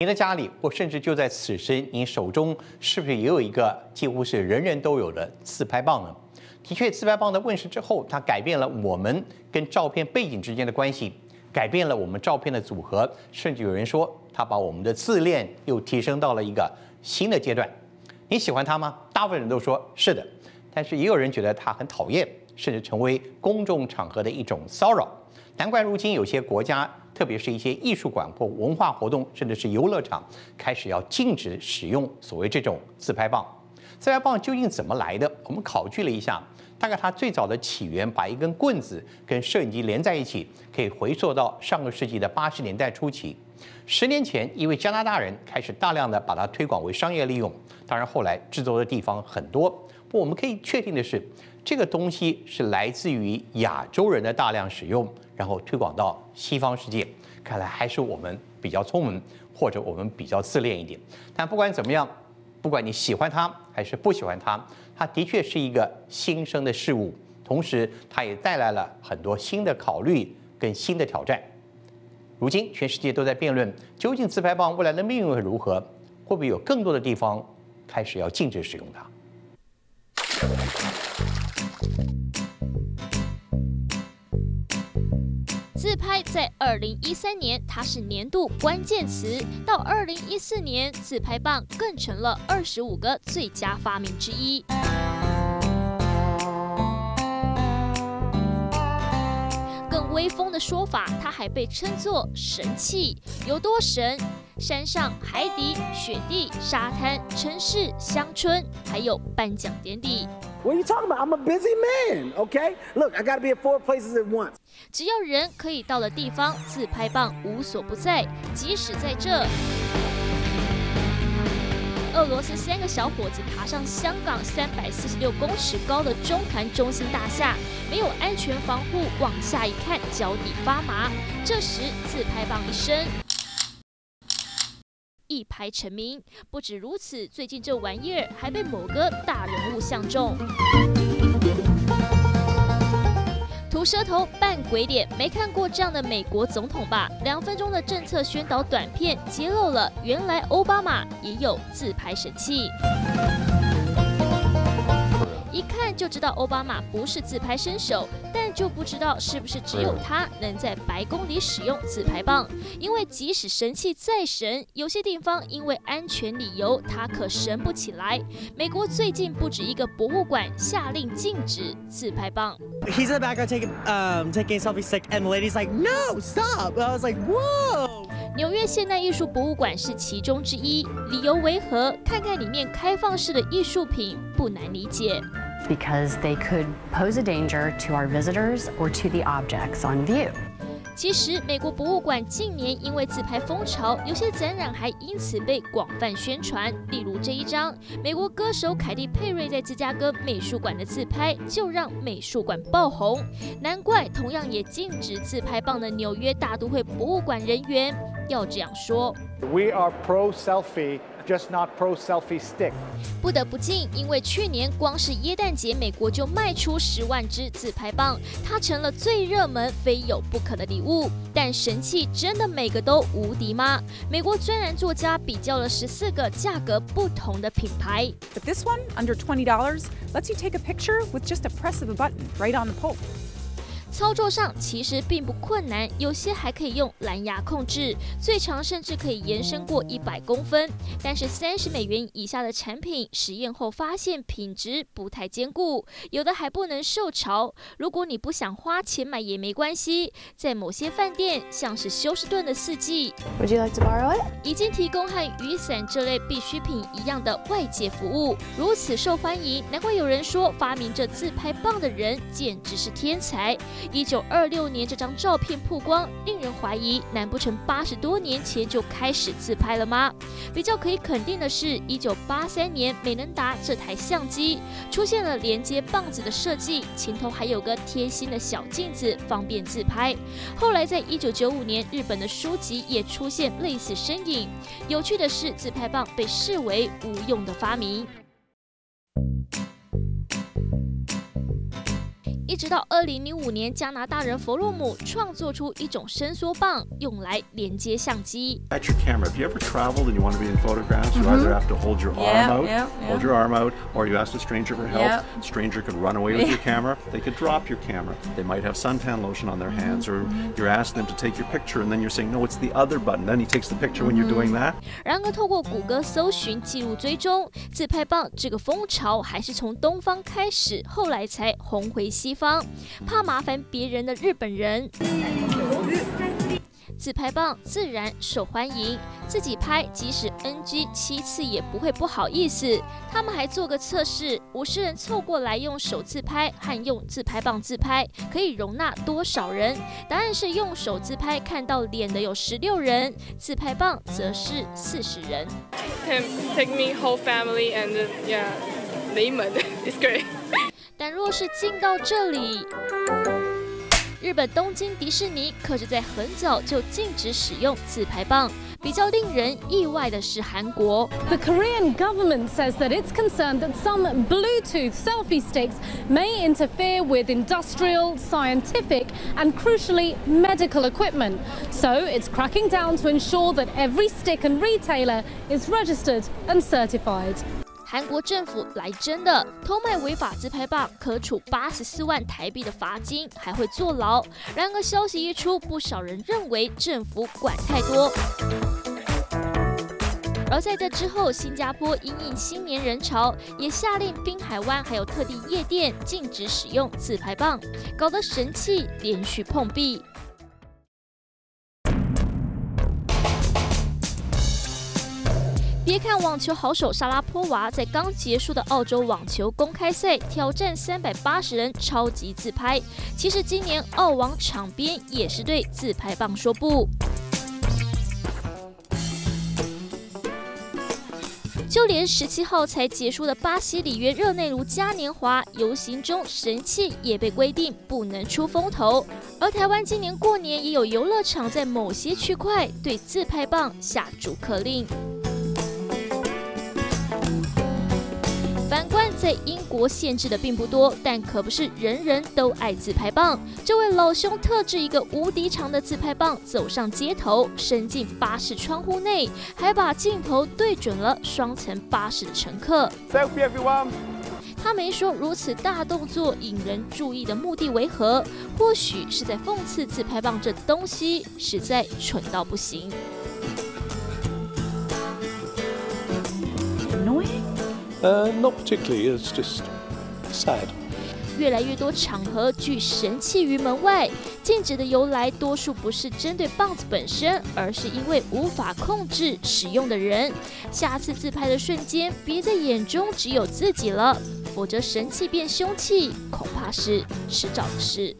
您的家里，或甚至就在此时，您手中是不是也有一个几乎是人人都有的自拍棒呢？的确，自拍棒的问世之后，它改变了我们跟照片背景之间的关系，改变了我们照片的组合，甚至有人说，它把我们的自恋又提升到了一个新的阶段。你喜欢它吗？大部分人都说是的，但是也有人觉得它很讨厌，甚至成为公众场合的一种骚扰。难怪如今有些国家。特别是一些艺术馆或文化活动，甚至是游乐场，开始要禁止使用所谓这种自拍棒。自拍棒究竟怎么来的？我们考据了一下，大概它最早的起源，把一根棍子跟摄影机连在一起，可以回溯到上个世纪的八十年代初期。十年前，一位加拿大人开始大量的把它推广为商业利用。当然，后来制作的地方很多。不，我们可以确定的是，这个东西是来自于亚洲人的大量使用。然后推广到西方世界，看来还是我们比较聪明，或者我们比较自恋一点。但不管怎么样，不管你喜欢它还是不喜欢它，它的确是一个新生的事物，同时它也带来了很多新的考虑跟新的挑战。如今全世界都在辩论，究竟自拍棒未来的命运会如何？会不会有更多的地方开始要禁止使用它？自拍在二零一三年，它是年度关键词；到二零一四年，自拍棒更成了二十五个最佳发明之一。更威风的说法，它还被称作神器，有多神？山上、海底、雪地、沙滩、城市、乡村，还有颁奖典礼。What are you talking about? I'm a busy man, okay? Look, I gotta be at four places at once. 只要人可以到的地方，自拍棒无所不在。即使在这，俄罗斯三个小伙子爬上香港三百四十六公尺高的中环中心大厦，没有安全防护，往下一看，脚底发麻。这时，自拍棒一伸。一拍成名，不止如此，最近这玩意儿还被某个大人物相中。涂舌头扮鬼脸，没看过这样的美国总统吧？两分钟的政策宣导短片揭露了，原来奥巴马也有自拍神器。一看就知道奥巴马不是自拍身手，但就不知道是不是只有他能在白宫里使用自拍棒。因为即使神器再神，有些地方因为安全理由，他可神不起来。美国最近不止一个博物馆下令禁止自拍棒。He's in the background taking um taking a selfie stick, and the lady's like, "No, stop!" I was like, "Whoa!" 纽约现代艺术博物馆是其中之一，理由为何？看看里面开放式的艺术品，不难理解。Because they could pose a danger to our visitors or to the objects on view. 其实，美国博物馆近年因为自拍风潮，有些展览还因此被广泛宣传。例如这一张美国歌手凯蒂·佩瑞在芝加哥美术馆的自拍，就让美术馆爆红。难怪同样也禁止自拍棒的纽约大都会博物馆人员要这样说：“We are pro selfie。” Just not pro selfie stick。不得不敬，因为去年光是耶诞节，美国就卖出十万支自拍棒，它成了最热门、非有不可的礼物。但神器真的每个都无敌吗？美国专栏作家比较了十四个价格不同的品牌。But this one, under twenty dollars, lets you take a picture with just a press of a button right on the pole. 操作上其实并不困难，有些还可以用蓝牙控制，最长甚至可以延伸过一百公分。但是三十美元以下的产品实验后发现品质不太坚固，有的还不能受潮。如果你不想花钱买也没关系，在某些饭店，像是休斯顿的四季，Would you like to borrow it？已经提供和雨伞这类必需品一样的外界服务，如此受欢迎，难怪有人说发明这自拍棒的人简直是天才。一九二六年，这张照片曝光，令人怀疑，难不成八十多年前就开始自拍了吗？比较可以肯定的是，一九八三年，美能达这台相机出现了连接棒子的设计，前头还有个贴心的小镜子，方便自拍。后来，在一九九五年，日本的书籍也出现类似身影。有趣的是，自拍棒被视为无用的发明。一直到二零零五年，加拿大人弗洛姆创作出一种伸缩棒，用来连接相机。At your camera, if you ever traveled and you want to be in photographs, you either have to hold your Yeah, arm out, yeah, hold yeah. your arm out, or you ask a stranger for help. Yeah. Stranger could run away with your camera. They could drop your camera. They might have suntan lotion on their hands, or you're asking them to take your picture, and then you're saying, no, it's the other button. Then he takes the picture when you're doing that. 然而，透过谷歌搜寻记录追踪，自拍棒这个风潮还是从东方开始，后来才红回西 方。怕麻烦别人的日本人。自拍棒自然受欢迎，自己拍即使 NG 七次也不会不好意思。他们还做个测试，五十人凑过来用手自拍和用自拍棒自拍，可以容纳多少人？答案是用手自拍看到脸的有十六人，自拍棒则是四十人。Take me whole family and yeah, 雷门 it's great. 但若是进到这里，日本东京迪士尼可是在很早就禁止使用自拍棒。比较令人意外的是韩国， The Korean government says that it's concerned that some Bluetooth selfie sticks may interfere with industrial, scientific, and crucially medical equipment. So it's cracking down to ensure that every stick and retailer is registered and certified. 韩国政府来真的，偷卖违法自拍棒可处八十四万台币的罚金，还会坐牢。然而消息一出，不少人认为政府管太多。而在这之后，新加坡因应新年人潮，也下令滨海湾还有特地夜店禁止使用自拍棒，搞得神器连续碰壁。别看网球好手莎拉波娃在刚结束的澳洲网球公开赛挑战三百八十人超级自拍，其实今年澳网场边也是对自拍棒说不。就连十七号才结束的巴西里约热内卢嘉年华游行中，神器也被规定不能出风头。而台湾今年过年也有游乐场在某些区块对自拍棒下逐客令。反观在英国限制的并不多，但可不是人人都爱自拍棒。这位老兄特制一个无敌长的自拍棒，走上街头，伸进巴士窗户内，还把镜头对准了双层巴士的乘客。他没说如此大动作引人注意的目的为何，或许是在讽刺自拍棒这东西实在蠢到不行。Uh, not particularly. It's just sad. 越来越多场合拒神器于门外，禁止的由来多数不是针对棒子本身，而是因为无法控制使用的人。下次自拍的瞬间，别在眼中只有自己了，否则神器变凶器，恐怕是迟早的事。